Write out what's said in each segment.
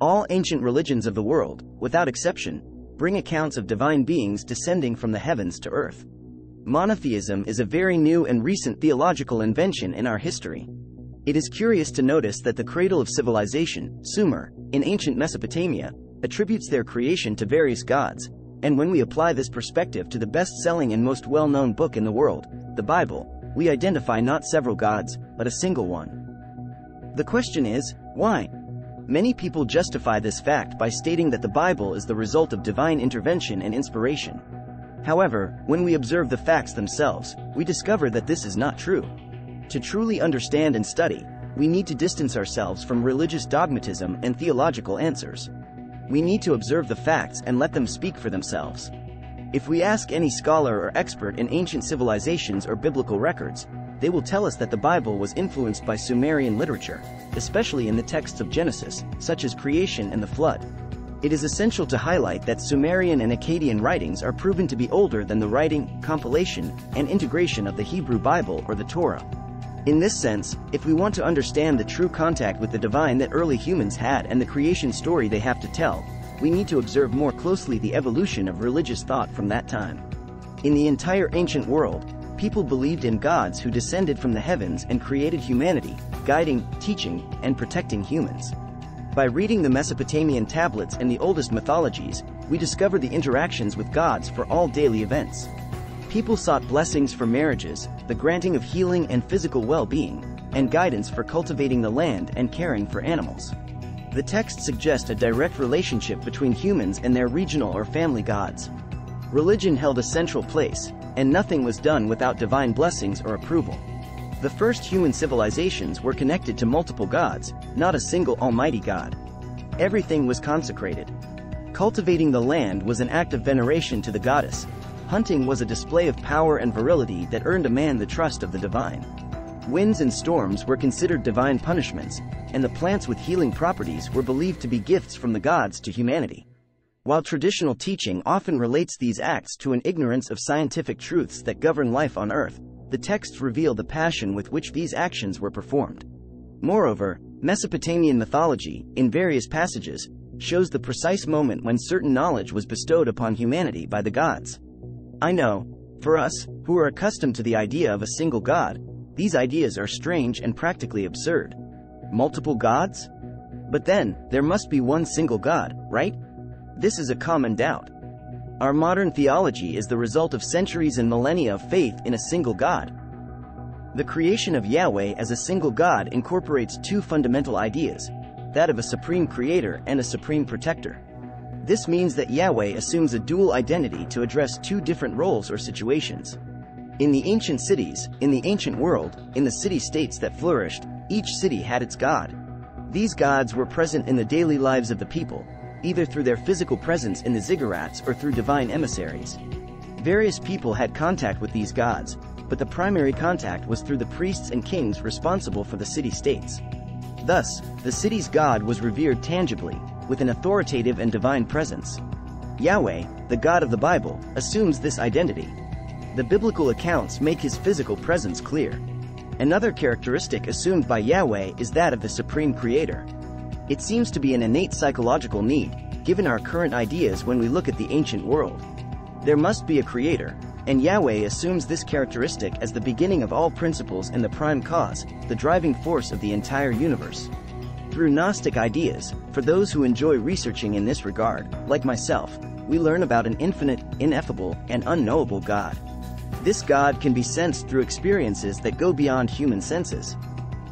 All ancient religions of the world, without exception, bring accounts of divine beings descending from the heavens to earth. Monotheism is a very new and recent theological invention in our history. It is curious to notice that the cradle of civilization, Sumer, in ancient Mesopotamia, attributes their creation to various gods, and when we apply this perspective to the best-selling and most well-known book in the world, the Bible, we identify not several gods, but a single one. The question is, why? Many people justify this fact by stating that the Bible is the result of divine intervention and inspiration. However, when we observe the facts themselves, we discover that this is not true. To truly understand and study, we need to distance ourselves from religious dogmatism and theological answers we need to observe the facts and let them speak for themselves. If we ask any scholar or expert in ancient civilizations or biblical records, they will tell us that the Bible was influenced by Sumerian literature, especially in the texts of Genesis, such as creation and the flood. It is essential to highlight that Sumerian and Akkadian writings are proven to be older than the writing, compilation, and integration of the Hebrew Bible or the Torah. In this sense, if we want to understand the true contact with the divine that early humans had and the creation story they have to tell, we need to observe more closely the evolution of religious thought from that time. In the entire ancient world, people believed in gods who descended from the heavens and created humanity, guiding, teaching, and protecting humans. By reading the Mesopotamian tablets and the oldest mythologies, we discover the interactions with gods for all daily events. People sought blessings for marriages, the granting of healing and physical well-being, and guidance for cultivating the land and caring for animals. The text suggests a direct relationship between humans and their regional or family gods. Religion held a central place, and nothing was done without divine blessings or approval. The first human civilizations were connected to multiple gods, not a single almighty god. Everything was consecrated. Cultivating the land was an act of veneration to the goddess, hunting was a display of power and virility that earned a man the trust of the divine. Winds and storms were considered divine punishments, and the plants with healing properties were believed to be gifts from the gods to humanity. While traditional teaching often relates these acts to an ignorance of scientific truths that govern life on Earth, the texts reveal the passion with which these actions were performed. Moreover, Mesopotamian mythology, in various passages, shows the precise moment when certain knowledge was bestowed upon humanity by the gods. I know, for us, who are accustomed to the idea of a single God, these ideas are strange and practically absurd. Multiple gods? But then, there must be one single God, right? This is a common doubt. Our modern theology is the result of centuries and millennia of faith in a single God. The creation of Yahweh as a single God incorporates two fundamental ideas that of a supreme creator and a supreme protector. This means that Yahweh assumes a dual identity to address two different roles or situations. In the ancient cities, in the ancient world, in the city-states that flourished, each city had its god. These gods were present in the daily lives of the people, either through their physical presence in the ziggurats or through divine emissaries. Various people had contact with these gods, but the primary contact was through the priests and kings responsible for the city-states. Thus, the city's god was revered tangibly, with an authoritative and divine presence. Yahweh, the God of the Bible, assumes this identity. The biblical accounts make his physical presence clear. Another characteristic assumed by Yahweh is that of the Supreme Creator. It seems to be an innate psychological need, given our current ideas when we look at the ancient world. There must be a Creator, and Yahweh assumes this characteristic as the beginning of all principles and the prime cause, the driving force of the entire universe. Through Gnostic ideas, for those who enjoy researching in this regard, like myself, we learn about an infinite, ineffable, and unknowable God. This God can be sensed through experiences that go beyond human senses.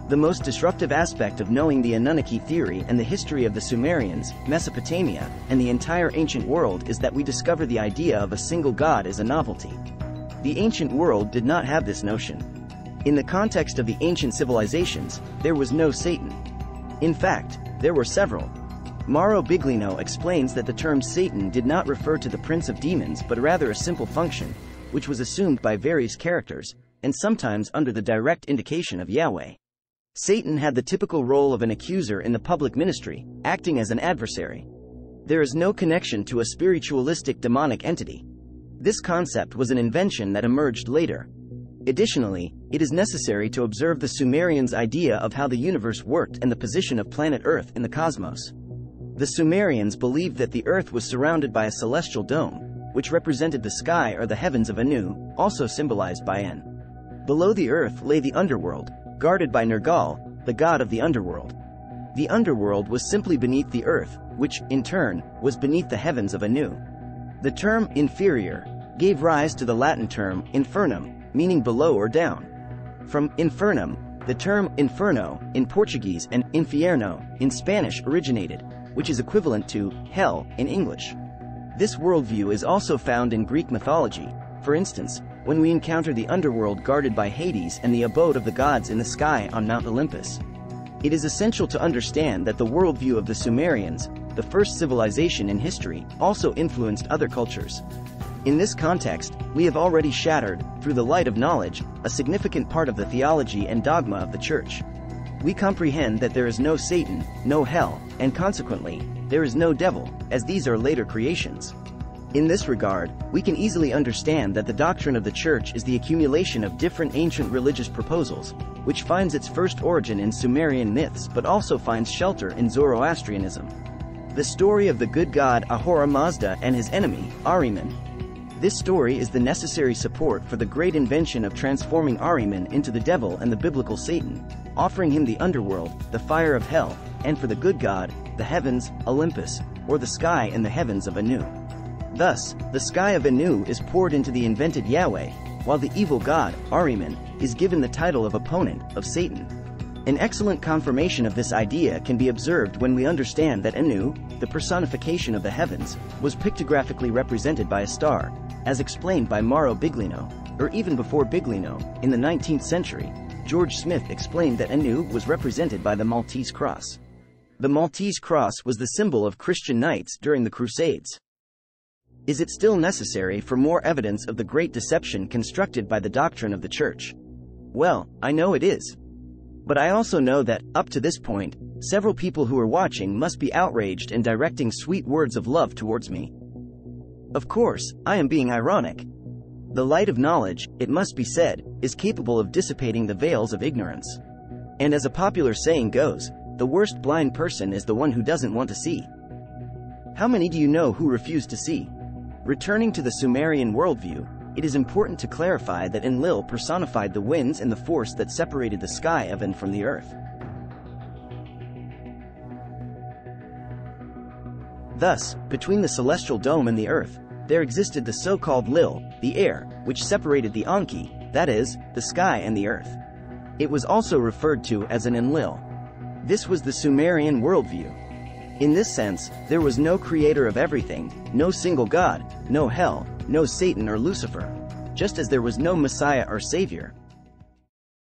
The most disruptive aspect of knowing the Anunnaki theory and the history of the Sumerians, Mesopotamia, and the entire ancient world is that we discover the idea of a single God as a novelty. The ancient world did not have this notion. In the context of the ancient civilizations, there was no Satan, in fact, there were several. Mauro Biglino explains that the term Satan did not refer to the prince of demons but rather a simple function, which was assumed by various characters, and sometimes under the direct indication of Yahweh. Satan had the typical role of an accuser in the public ministry, acting as an adversary. There is no connection to a spiritualistic demonic entity. This concept was an invention that emerged later, Additionally, it is necessary to observe the Sumerians' idea of how the universe worked and the position of planet Earth in the cosmos. The Sumerians believed that the earth was surrounded by a celestial dome, which represented the sky or the heavens of Anu, also symbolized by An. Below the earth lay the underworld, guarded by Nergal, the god of the underworld. The underworld was simply beneath the earth, which, in turn, was beneath the heavens of Anu. The term inferior gave rise to the Latin term infernum, meaning below or down. From infernum, the term inferno in Portuguese and infierno in Spanish originated, which is equivalent to hell in English. This worldview is also found in Greek mythology. For instance, when we encounter the underworld guarded by Hades and the abode of the gods in the sky on Mount Olympus. It is essential to understand that the worldview of the Sumerians, the first civilization in history, also influenced other cultures. In this context, we have already shattered, through the light of knowledge, a significant part of the theology and dogma of the Church. We comprehend that there is no Satan, no hell, and consequently, there is no devil, as these are later creations. In this regard, we can easily understand that the doctrine of the Church is the accumulation of different ancient religious proposals, which finds its first origin in Sumerian myths but also finds shelter in Zoroastrianism. The story of the good god Ahura Mazda and his enemy, Ahriman. This story is the necessary support for the great invention of transforming Ahriman into the devil and the biblical Satan, offering him the underworld, the fire of hell, and for the good god, the heavens, Olympus, or the sky and the heavens of Anu. Thus, the sky of Anu is poured into the invented Yahweh, while the evil god, Ahriman, is given the title of opponent of Satan. An excellent confirmation of this idea can be observed when we understand that Anu, the personification of the heavens, was pictographically represented by a star, as explained by Mauro Biglino, or even before Biglino, in the 19th century, George Smith explained that Anu was represented by the Maltese cross. The Maltese cross was the symbol of Christian knights during the Crusades. Is it still necessary for more evidence of the great deception constructed by the doctrine of the Church? Well, I know it is. But I also know that, up to this point, several people who are watching must be outraged and directing sweet words of love towards me. Of course, I am being ironic. The light of knowledge, it must be said, is capable of dissipating the veils of ignorance. And as a popular saying goes, the worst blind person is the one who doesn't want to see. How many do you know who refuse to see? Returning to the Sumerian worldview, it is important to clarify that Enlil personified the winds An the force that separated the sky of and from the earth. Thus, between the celestial dome and the earth, there existed the so-called Lil, the air, which separated the Anki, that is, the sky and the earth. It was also referred to as an Enlil. This was the Sumerian worldview. In this sense, there was no creator of everything, no single God, no hell, no Satan or Lucifer. Just as there was no Messiah or Savior,